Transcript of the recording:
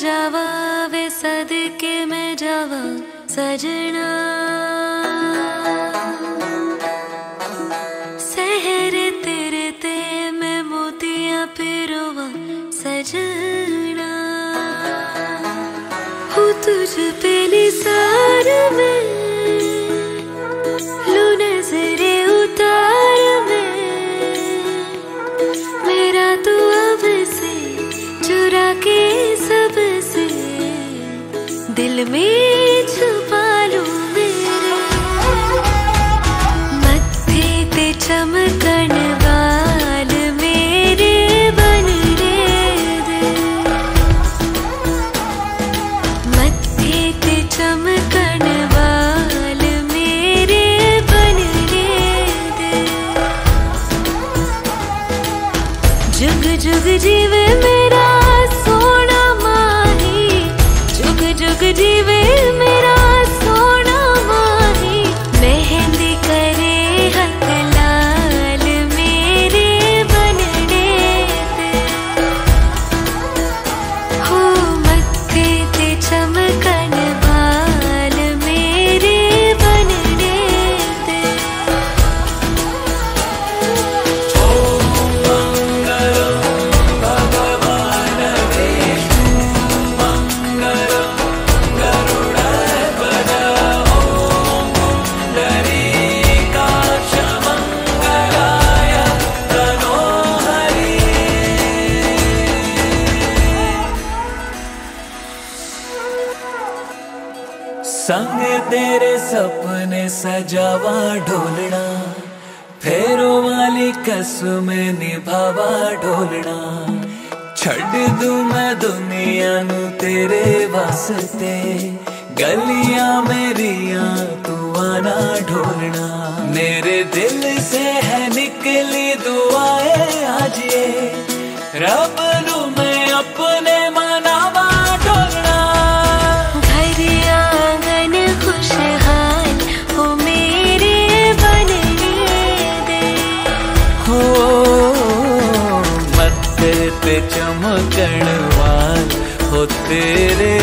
जावा वे सदके में जावा सजना दिल में छुपा लूँ मेरे। मत्थे ते चमकण वाल मेरे बन रे दे मत्थे ते चमकण वाल मेरे बन रे दे जुग जुग जीवे मेरा संग तेरे सपने सजावा ढोलना, फेरो वाली कसम निभावा ढोलना। छड़ दूँ मैं दुनिया नु तेरे वास्ते, गलियाँ मेरिया तू आना ढोलना। मेरे दिल से है निकली दुआएँ आज ये, रब चमकण वाल हो तेरे